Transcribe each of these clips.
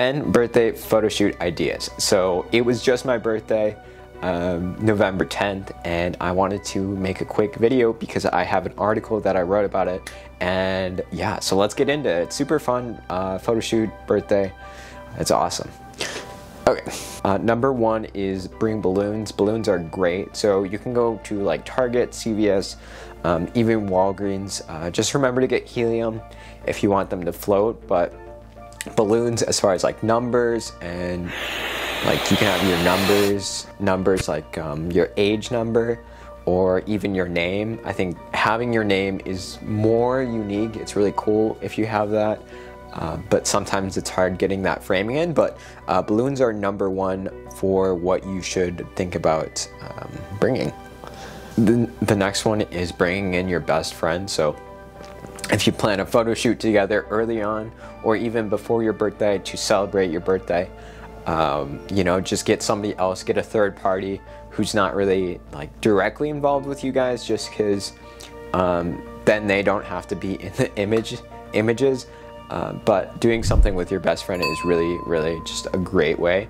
10 birthday photo shoot ideas. So it was just my birthday, um, November 10th, and I wanted to make a quick video because I have an article that I wrote about it. And yeah, so let's get into it. Super fun uh, photo shoot birthday. It's awesome. Okay, uh, number one is bring balloons. Balloons are great. So you can go to like Target, CVS, um, even Walgreens. Uh, just remember to get helium if you want them to float, but balloons as far as like numbers and like you can have your numbers, numbers like um, your age number or even your name. I think having your name is more unique. It's really cool if you have that. Uh, but sometimes it's hard getting that framing in. But uh, balloons are number one for what you should think about um, bringing. The, the next one is bringing in your best friend. So if you plan a photo shoot together early on or even before your birthday to celebrate your birthday, um, you know, just get somebody else, get a third party who's not really like directly involved with you guys just because um, then they don't have to be in the image images uh, but doing something with your best friend is really, really just a great way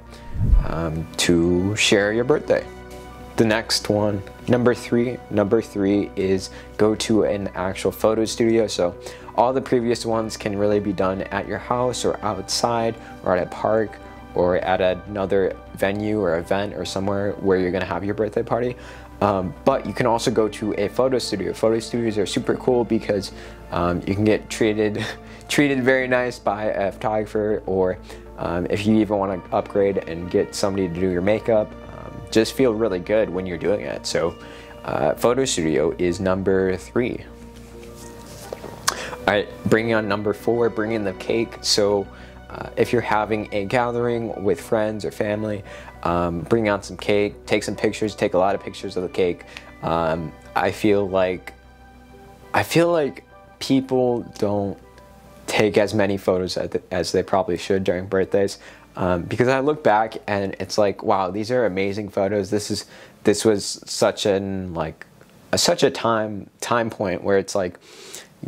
um, to share your birthday. The next one, number three, number three is go to an actual photo studio. So all the previous ones can really be done at your house or outside or at a park or at another venue or event or somewhere where you're gonna have your birthday party. Um, but you can also go to a photo studio. Photo studios are super cool because um, you can get treated treated very nice by a photographer, or um, if you even want to upgrade and get somebody to do your makeup, just feel really good when you're doing it. So, uh, photo studio is number three. All right, bringing on number four, bringing the cake. So. Uh, if you're having a gathering with friends or family, um, bring out some cake, take some pictures, take a lot of pictures of the cake. Um, I feel like I feel like people don't take as many photos as they probably should during birthdays. Um, because I look back and it's like, wow, these are amazing photos. This is this was such an like a, such a time time point where it's like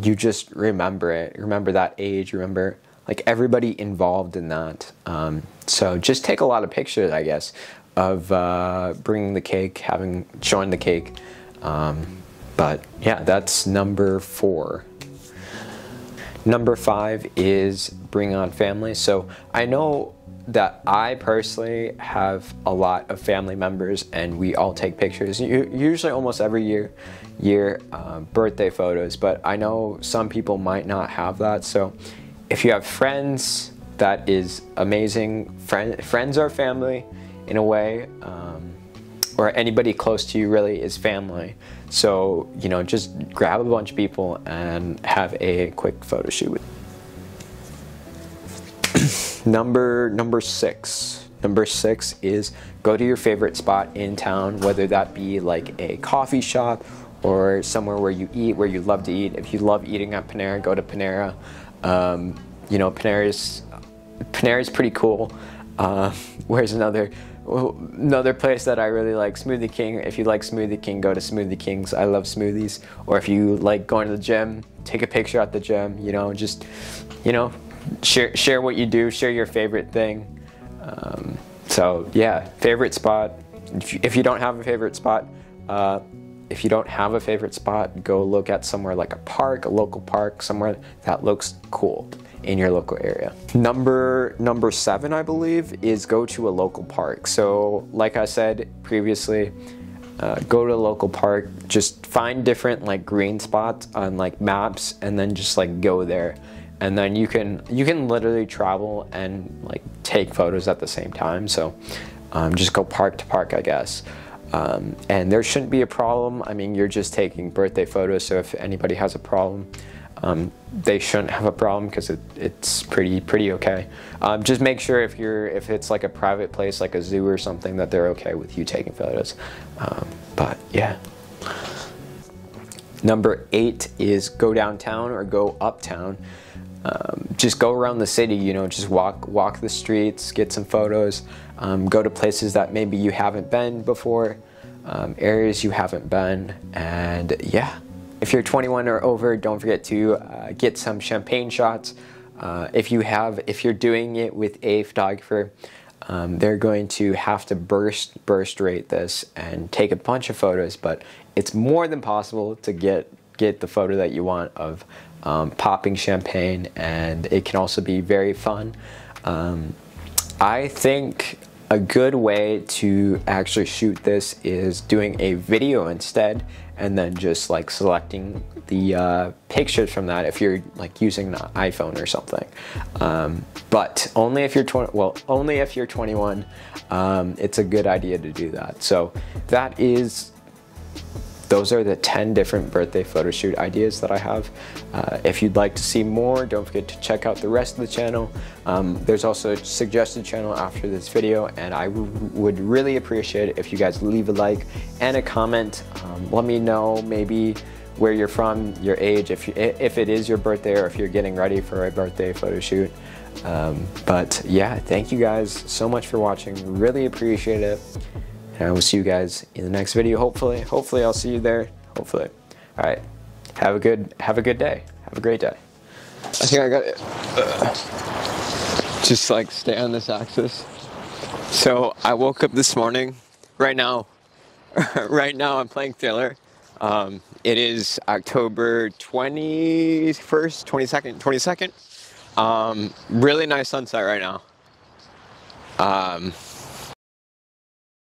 you just remember it, remember that age, remember like everybody involved in that. Um, so just take a lot of pictures, I guess, of uh, bringing the cake, having showing the cake. Um, but yeah, that's number four. Number five is bring on family. So I know that I personally have a lot of family members, and we all take pictures. Usually, almost every year, year uh, birthday photos. But I know some people might not have that. So if you have friends, that is amazing. Friend, friends are family, in a way. Um, or anybody close to you really is family. So, you know, just grab a bunch of people and have a quick photo shoot. number number 6. Number 6 is go to your favorite spot in town, whether that be like a coffee shop or somewhere where you eat, where you love to eat. If you love eating at Panera, go to Panera. Um, you know, Panera's Panera's pretty cool. Uh, where's another another place that I really like, Smoothie King. If you like Smoothie King, go to Smoothie King's. I love smoothies. Or if you like going to the gym, take a picture at the gym. You know, just you know, share share what you do, share your favorite thing. Um, so yeah, favorite spot. If you, if you don't have a favorite spot, uh, if you don't have a favorite spot, go look at somewhere like a park, a local park, somewhere that looks cool in your local area. Number number seven, I believe, is go to a local park. So, like I said previously, uh, go to a local park. Just find different like green spots on like maps, and then just like go there, and then you can you can literally travel and like take photos at the same time. So, um, just go park to park, I guess. Um, and there shouldn't be a problem. I mean, you're just taking birthday photos, so if anybody has a problem, um, they shouldn't have a problem because it, it's pretty pretty okay. Um, just make sure if you're if it's like a private place like a zoo or something that they're okay with you taking photos. Um, but yeah. Number eight is go downtown or go uptown. Um, just go around the city. You know, just walk walk the streets, get some photos. Um, go to places that maybe you haven't been before, um, areas you haven't been, and yeah. If you're 21 or over, don't forget to uh, get some champagne shots. Uh, if you have, if you're doing it with a photographer, um, they're going to have to burst burst rate this and take a bunch of photos. But it's more than possible to get get the photo that you want of um, popping champagne, and it can also be very fun. Um, I think a good way to actually shoot this is doing a video instead and then just like selecting the uh, pictures from that if you're like using an iPhone or something. Um, but only if you're 20, well, only if you're 21, um, it's a good idea to do that. So that is those are the 10 different birthday photo shoot ideas that I have. Uh, if you'd like to see more, don't forget to check out the rest of the channel. Um, there's also a suggested channel after this video, and I would really appreciate it if you guys leave a like and a comment. Um, let me know maybe where you're from, your age, if, you, if it is your birthday or if you're getting ready for a birthday photo shoot. Um, but yeah, thank you guys so much for watching. Really appreciate it. And I will see you guys in the next video, hopefully. Hopefully I'll see you there. Hopefully. All right. Have a good, have a good day. Have a great day. I think I got it. Just like stay on this axis. So I woke up this morning. Right now, right now I'm playing Thriller. Um, it is October 21st, 22nd, 22nd. Um, really nice sunset right now. Um,